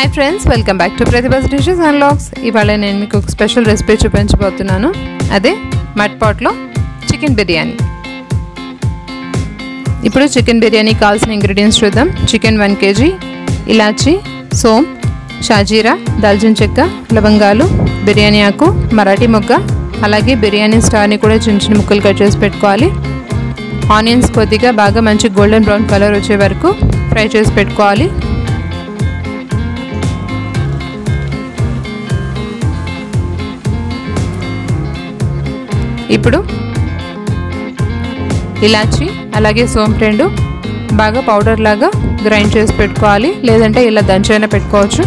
Hi friends welcome back to Prathibha's dishes and logs ఇవాళ నేను మీకు ఒక స్పెషల్ రెసిపీ చూపించబోతున్నాను. అదే మట్ పాట్లో చికెన్ బిర్యానీ. ఇప్పుడు చికెన్ బిర్యానీ కావాల్సిన ఇంగ్రీడియంట్స్ చూద్దాం. చికెన్ వన్ కేజీ ఇలాచి సోమ్ షాజీరా దాల్చిన చెక్క లవంగాలు బిర్యానీ ఆకు మరాఠీ మొగ్గ అలాగే బిర్యానీ స్టార్ని కూడా చిన్న చిన్న ముక్కలు కట్ చేసి పెట్టుకోవాలి. ఆనియన్స్ కొద్దిగా బాగా మంచి గోల్డెన్ బ్రౌన్ కలర్ వచ్చే వరకు ఫ్రై చేసి పెట్టుకోవాలి. ఇప్పుడు ఇలాచి అలాగే సోంపు బాగా పౌడర్ లాగా గ్రైండ్ చేసి పెట్టుకోవాలి. లేదంటే ఇలా దంచైనా పెట్టుకోవచ్చు.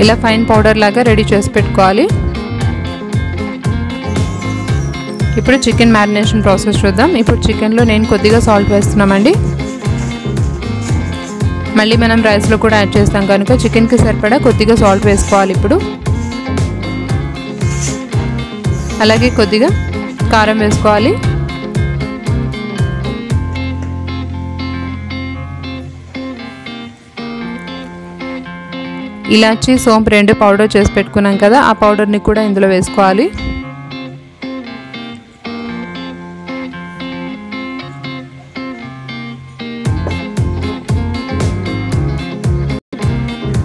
ఇలా ఫైన్ పౌడర్ లాగా రెడీ చేసి పెట్టుకోవాలి. ఇప్పుడు చికెన్ మ్యారినేషన్ ప్రాసెస్ చూద్దాం. ఇప్పుడు చికెన్లో నేను కొద్దిగా సాల్ట్ వేస్తున్నామండి. మళ్ళీ మనం రైస్లో కూడా యాడ్ చేస్తాం కనుక చికెన్కి సరిపడా కొద్దిగా సాల్ట్ వేసుకోవాలి ఇప్పుడు. అలాగే కొద్దిగా కారం వేసుకోవాలి. ఇలాచి సోంపు రెండు పౌడర్ చేసి పెట్టుకున్నాం కదా ఆ పౌడర్ని కూడా ఇందులో వేసుకోవాలి.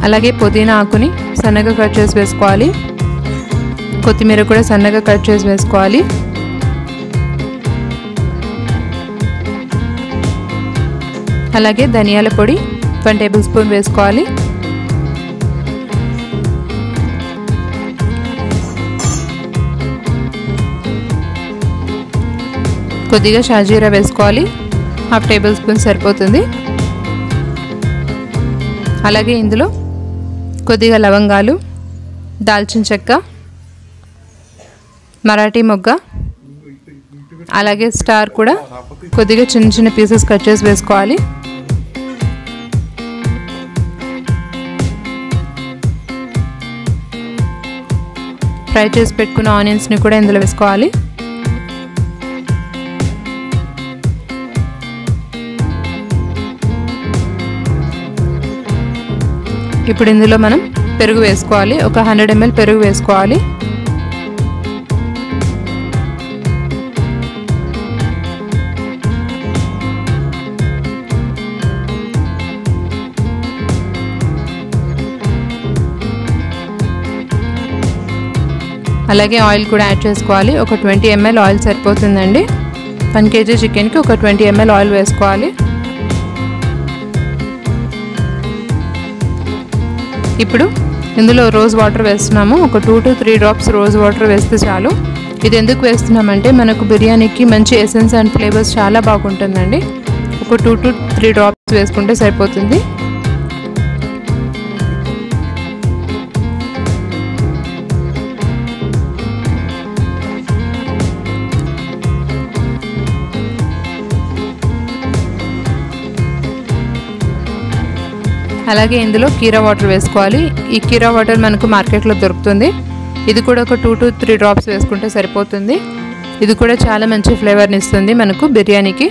అలాగే పుదీనా ఆకుని సన్నగా కట్ చేసి వేసుకోవాలి. కొత్తిమీర కూడా సన్నగా కట్ చేసి వేసుకోవాలి. అలాగే ధనియాల పొడి వన్ టేబుల్ స్పూన్ వేసుకోవాలి. కొద్దిగా షాజీరా వేసుకోవాలి. హాఫ్ టేబుల్ స్పూన్ సరిపోతుంది. అలాగే ఇందులో కొద్దిగా లవంగాలు దాల్చిన చెక్క మరాఠీ మొగ్గ అలాగే స్టార్ కూడా కొద్దిగా చిన్న చిన్న పీసెస్ కట్ చేసి వేసుకోవాలి. ఫ్రై చేసి పెట్టుకున్న ఆనియన్స్ని కూడా ఇందులో వేసుకోవాలి. ఇప్పుడు ఇందులో మనం పెరుగు వేసుకోవాలి. ఒక హండ్రెడ్ ఎంఎల్ పెరుగు వేసుకోవాలి. అలాగే ఆయిల్ కూడా యాడ్ చేసుకోవాలి. ఒక ట్వంటీ ఎంఎల్ ఆయిల్ సరిపోతుందండి. వన్ కేజీ చికెన్కి ఒక ట్వంటీ ఎంఎల్ ఆయిల్ వేసుకోవాలి. ఇప్పుడు ఇందులో రోజ్ వాటర్ వేస్తున్నాము. ఒక two to three drops rose water వేస్తే చాలు. ఇది ఎందుకు వేస్తున్నామంటే మనకు బిర్యానీకి మంచి ఎసెన్స్ అండ్ ఫ్లేవర్స్ చాలా బాగుంటుందండి. ఒక టూ టు త్రీ డ్రాప్స్ వేసుకుంటే సరిపోతుంది. అలాగే ఇందులో కీరా వాటర్ వేసుకోవాలి. ఈ కీరా వాటర్ మనకు మార్కెట్లో దొరుకుతుంది. ఇది కూడా ఒక టూ టు త్రీ డ్రాప్స్ వేసుకుంటే సరిపోతుంది. ఇది కూడా చాలా మంచి ఫ్లేవర్ని ఇస్తుంది మనకు బిర్యానీకి.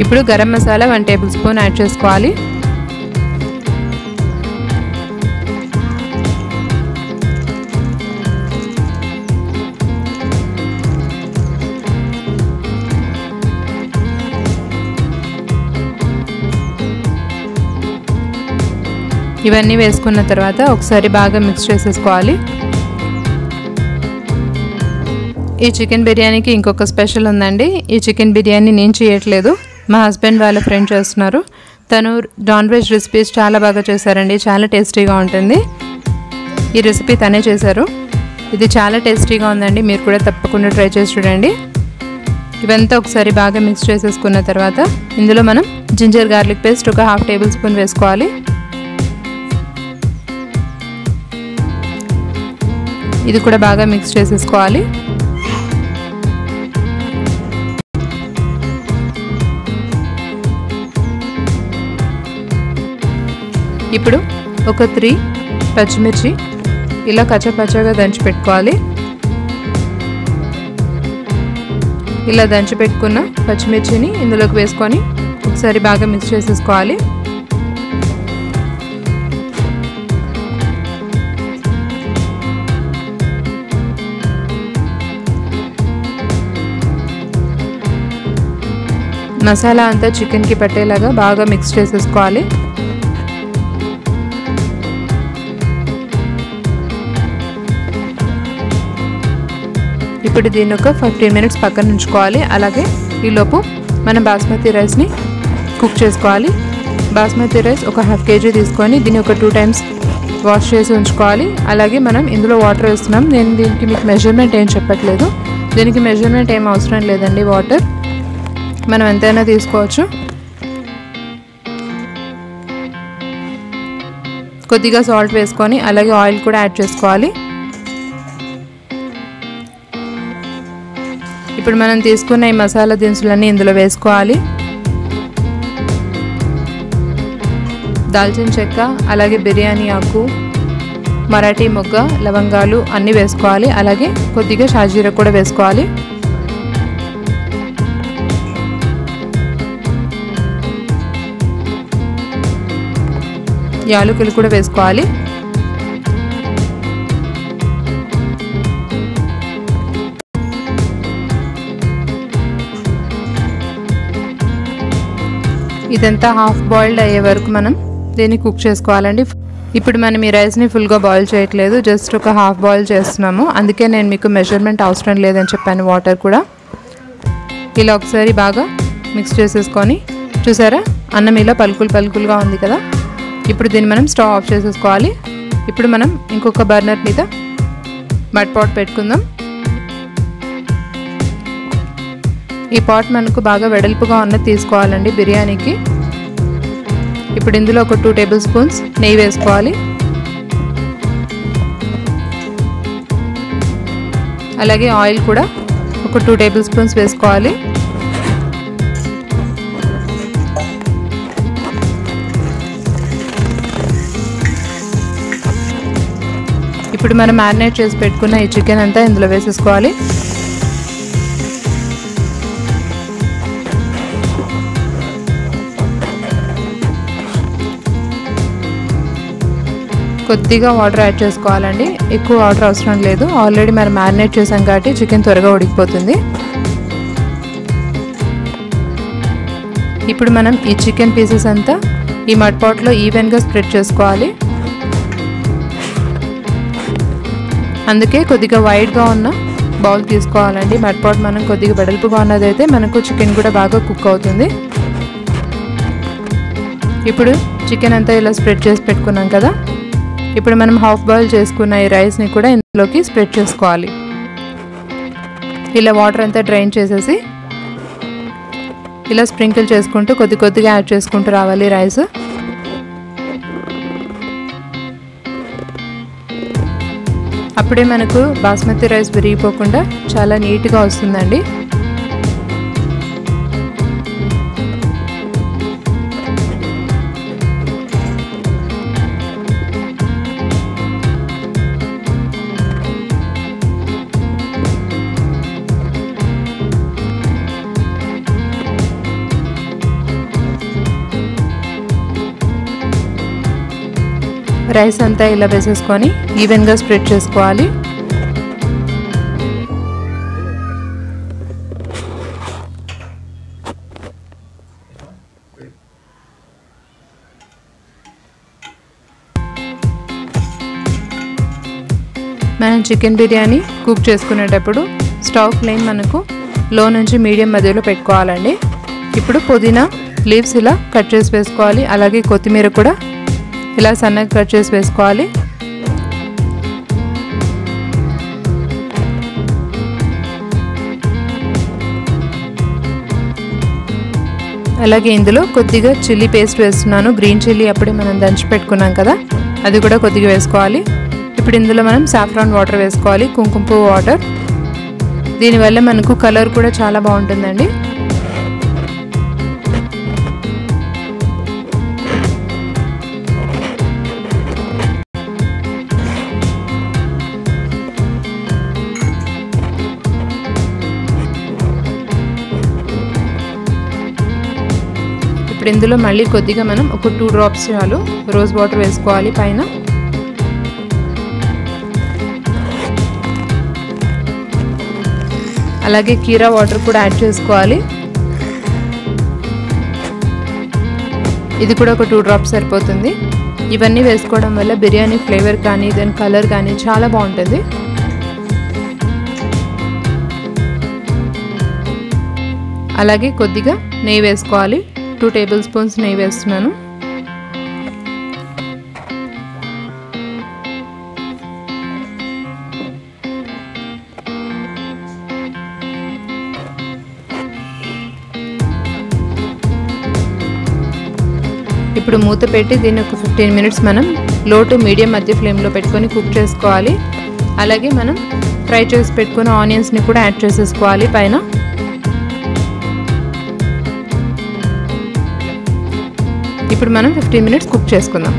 ఇప్పుడు garam masala one tablespoon add చేసుకోవాలి. ఇవన్నీ వేసుకున్న తర్వాత ఒకసారి బాగా మిక్స్ చేసేసుకోవాలి. ఈ చికెన్ బిర్యానీకి ఇంకొక స్పెషల్ ఉందండి. ఈ చికెన్ బిర్యానీ నేను చేయట్లేదు. మా హస్బెండ్ వాళ్ళ ఫ్రెండ్ చేస్తున్నారు. తను నాన్ వెజ్ రెసిపీస్ చాలా బాగా చేశారండి. చాలా టేస్టీగా ఉంటుంది. ఈ రెసిపీ తనే చేశారు. ఇది చాలా టేస్టీగా ఉందండి. మీరు కూడా తప్పకుండా ట్రై చేసి చూడండి. ఇవంతా ఒకసారి బాగా మిక్స్ చేసేసుకున్న తర్వాత ఇందులో మనం జింజర్ గార్లిక్ పేస్ట్ ఒక హాఫ్ టేబుల్ స్పూన్ వేసుకోవాలి. ఇది కూడా బాగా మిక్స్ చేసేసుకోవాలి. ఇప్పుడు ఒక త్రీ పచ్చిమిర్చి ఇలా కచ్చపచ్చగా దంచి పెట్టుకోవాలి. ఇలా దంచి పెట్టుకున్న పచ్చిమిర్చిని ఇందులోకి వేసుకొని ఒకసారి బాగా మిక్స్ చేసేసుకోవాలి. మసాలా అంతా చికెన్కి పట్టేలాగా బాగా మిక్స్ చేసేసుకోవాలి. ఇప్పుడు దీన్ని ఒక ఫిఫ్టీన్ మినిట్స్ పక్కన ఉంచుకోవాలి. అలాగే ఈలోపు మనం బాస్మతి రైస్ని కుక్ చేసుకోవాలి. బాస్మతి రైస్ ఒక హాఫ్ కేజీ తీసుకొని దీన్ని ఒక టూ టైమ్స్ వాష్ చేసి ఉంచుకోవాలి. అలాగే మనం ఇందులో వాటర్ వేస్తున్నాం. నేను దీనికి మీకు మెజర్మెంట్ ఏం చెప్పట్లేదు. దీనికి మెజర్మెంట్ ఏం అవసరం లేదండి వాటర్ మనం ఎంతైనా తీసుకోవచ్చు. కొద్దిగా సాల్ట్ వేసుకొని అలాగే ఆయిల్ కూడా యాడ్ చేసుకోవాలి. ఇప్పుడు మనం తీసుకున్న ఈ మసాలా దినుసులన్నీ ఇందులో వేసుకోవాలి. దాల్చిన చెక్క అలాగే బిర్యానీ ఆకు మరాఠీ మొగ్గ లవంగాలు అన్నీ వేసుకోవాలి. అలాగే కొద్దిగా షాజీరా కూడా వేసుకోవాలి. యాలకులు కూడా వేసుకోవాలి. ఇదంతా హాఫ్ బాయిల్డ్ అయ్యే వరకు మనం దీన్ని కుక్ చేసుకోవాలండి. ఇప్పుడు మనం ఈ రైస్ని ఫుల్గా బాయిల్ చేయట్లేదు. జస్ట్ ఒక హాఫ్ బాయిల్ చేస్తున్నాము. అందుకే నేను మీకు మెజర్మెంట్ అవసరం లేదని చెప్పాను వాటర్ కూడా. ఇలా ఒకసారి బాగా మిక్స్ చేసేసుకొని చూసారా? అన్నం ఇలా పలుకులు పలుకులుగా ఉంది కదా? ఇప్పుడు దీన్ని మనం స్టవ్ ఆఫ్ చేసేసుకోవాలి. ఇప్పుడు మనం ఇంకొక బర్నర్ మీద మడ్ పాట్ పెట్టుకుందాం. ఈ పాట్ మనకు బాగా వెడల్పుగా ఉన్నది తీసుకోవాలండి బిర్యానీకి. ఇప్పుడు ఇందులో ఒక టూ టేబుల్ స్పూన్స్ నెయ్యి వేసుకోవాలి. అలాగే ఆయిల్ కూడా ఒక టూ టేబుల్ స్పూన్స్ వేసుకోవాలి. ఇప్పుడు మనం మ్యారినేట్ చేసి పెట్టుకున్న ఈ చికెన్ అంతా ఇందులో వేసేసుకోవాలి. కొద్దిగా వాటర్ యాడ్ చేసుకోవాలండి. ఎక్కువ వాటర్ అవసరం లేదు. ఆల్రెడీ మనం మ్యారినేట్ చేసాం కాబట్టి చికెన్ త్వరగా ఉడికిపోతుంది. ఇప్పుడు మనం ఈ చికెన్ పీసెస్ అంతా ఈ మడ్పాట్లో ఈవెన్గా స్ప్రెడ్ చేసుకోవాలి. అందుకే కొద్దిగా వైడ్గా ఉన్న బౌల్ తీసుకోవాలండి. మడ్పాట్ మనం కొద్దిగా వెడల్పుగా ఉన్నదైతే మనకు చికెన్ కూడా బాగా కుక్ అవుతుంది. ఇప్పుడు చికెన్ అంతా ఇలా స్ప్రెడ్ చేసి పెట్టుకున్నాం కదా. ఇప్పుడు మనం హాఫ్ బాయిల్ చేసుకున్న ఈ రైస్ని కూడా ఇందులోకి స్ప్రెడ్ చేసుకోవాలి. ఇలా వాటర్ అంతా డ్రైన్ చేసేసి ఇలా స్ప్రింకిల్ చేసుకుంటూ కొద్ది కొద్దిగా యాడ్ చేసుకుంటూ రావాలి రైస్ అప్పుడే మనకు బాస్మతి రైస్ విరిగిపోకుండా చాలా నీట్గా వస్తుందండి. రైస్ అంతా ఇలా వేసేసుకొని ఈవెన్గా స్ప్రెడ్ చేసుకోవాలి. మనం చికెన్ బిర్యానీ కుక్ చేసుకునేటప్పుడు స్టవ్ ఫ్లేమ్ మనకు లో నుంచి మీడియం మధ్యలో పెట్టుకోవాలండి. ఇప్పుడు పుదీనా లీవ్స్ ఇలా కట్ చేసి వేసుకోవాలి. అలాగే కొత్తిమీర కూడా ఇలా సన్నగా కట్ చేసి వేసుకోవాలి. అలాగే ఇందులో కొద్దిగా చిల్లీ పేస్ట్ వేస్తున్నాను. గ్రీన్ చిల్లీ అప్పుడే మనం దంచి పెట్టుకున్నాం కదా అది కూడా కొద్దిగా వేసుకోవాలి. ఇప్పుడు ఇందులో మనం సాఫ్రాన్ వాటర్ వేసుకోవాలి కుంకుమ పువ్వు వాటర్. దీనివల్ల మనకు కలర్ కూడా చాలా బాగుంటుందండి. ఇప్పుడు ఇందులో మళ్ళీ కొద్దిగా మనం ఒక టూ డ్రాప్స్ చాలు. రోజ్ వాటర్ వేసుకోవాలి పైన. అలాగే కీరా వాటర్ కూడా యాడ్ చేసుకోవాలి. ఇది కూడా ఒక టూ డ్రాప్స్ సరిపోతుంది. ఇవన్నీ వేసుకోవడం వల్ల బిర్యానీ ఫ్లేవర్ కానీ దాని కలర్ కానీ చాలా బాగుంటుంది. అలాగే కొద్దిగా నెయ్యి వేసుకోవాలి. టూ టేబుల్ స్పూన్స్ నెయ్యి వేస్తున్నాను. ఇప్పుడు మూత పెట్టి దీన్ని ఒక ఫిఫ్టీన్ మినిట్స్ మనం లో టు మీడియం మధ్య ఫ్లేమ్లో పెట్టుకొని కుక్ చేసుకోవాలి. అలాగే మనం ఫ్రై చేసి పెట్టుకున్న ఆనియన్స్ని కూడా యాడ్ చేసేసుకోవాలి. పైన ఇప్పుడు మనం ఫిఫ్టీన్ మినిట్స్ కుక్ చేసుకుందాం.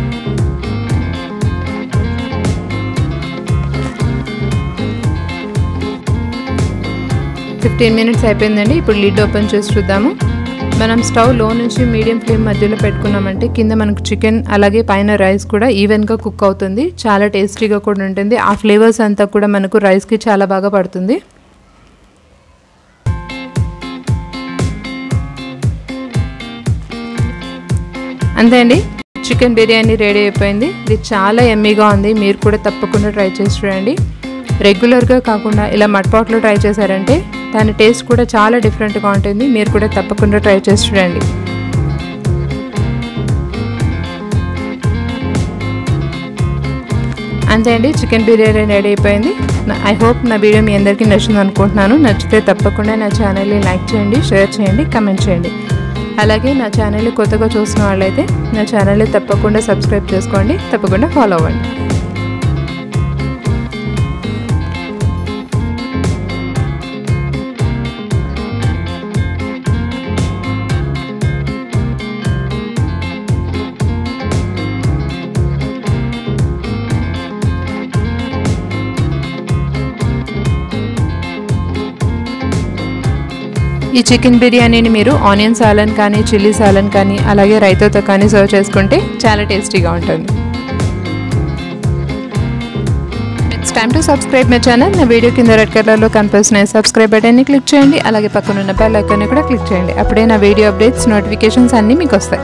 ఫిఫ్టీన్ మినిట్స్ అయిపోయిందండి ఇప్పుడు లిడ్ ఓపెన్ చేసి చూద్దాము. మనం స్టవ్లో నుంచి మీడియం ఫ్లేమ్ మధ్యలో పెట్టుకున్నామంటే కింద మనకు చికెన్ అలాగే పైన రైస్ కూడా ఈవెన్గా కుక్ అవుతుంది. చాలా టేస్టీగా కూడా ఉంటుంది. ఆ ఫ్లేవర్స్ అంతా కూడా మనకు రైస్కి చాలా బాగా పడుతుంది. అంతే అండి. చికెన్ బిర్యానీ రెడీ అయిపోయింది. ఇది చాలా ఎమ్మీగా ఉంది. మీరు కూడా తప్పకుండా ట్రై చేసి చూడండి. రెగ్యులర్గా కాకుండా ఇలా మట్పాట్లో ట్రై చేశారంటే దాని టేస్ట్ కూడా చాలా డిఫరెంట్గా ఉంటుంది. మీరు కూడా తప్పకుండా ట్రై చేసి చూడండి. అంతే అండి. చికెన్ బిర్యానీ రెడీ అయిపోయింది. ఐ హోప్ నా వీడియో మీ అందరికీ నచ్చింది అనుకుంటున్నాను నచ్చితే తప్పకుండా నా ఛానల్ని లైక్ చేయండి షేర్ చేయండి కమెంట్ చేయండి. అలాగే నా ఛానల్ కొత్తగా చూసిన వాళ్ళైతే నా ఛానల్ని తప్పకుండా సబ్స్క్రైబ్ చేసుకోండి తప్పకుండా ఫాలో అవ్వండి. ఈ చికెన్ బిర్యానీని మీరు ఆనియన్ సాలన్ కానీ చిల్లీ సాలన్ కానీ అలాగే రైతాతో కానీ సర్వ్ చేసుకుంటే చాలా టేస్టీగా ఉంటుంది. It's time to subscribe my channel నా వీడియో కింద రెడ్ కలర్లో కనిపిస్తున్నాయి. సబ్స్క్రైబ్ బటన్ని క్లిక్ చేయండి. అలాగే పక్కన ఉన్న బెల్ ఐకాన్ని కూడా క్లిక్ చేయండి. అప్పుడే నా వీడియో అప్డేట్స్ నోటిఫికేషన్స్ అన్నీ మీకు వస్తాయి.